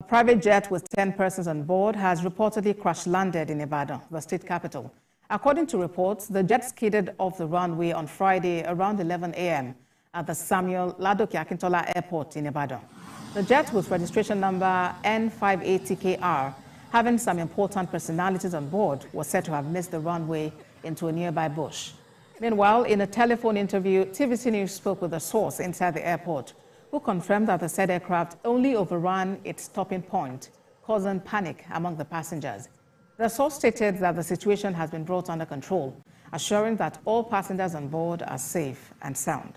A private jet with 10 persons on board has reportedly crash-landed in Ibadan, the state capital. According to reports, the jet skidded off the runway on Friday around 11 a.m. at the Samuel Ladoke Akintola Airport in Ibadan. The jet with registration number N58TKR, having some important personalities on board, was said to have missed the runway into a nearby bush. Meanwhile, in a telephone interview, TVC News spoke with a source inside the airport who confirmed that the said aircraft only overran its stopping point, causing panic among the passengers. The source stated that the situation has been brought under control, assuring that all passengers on board are safe and sound.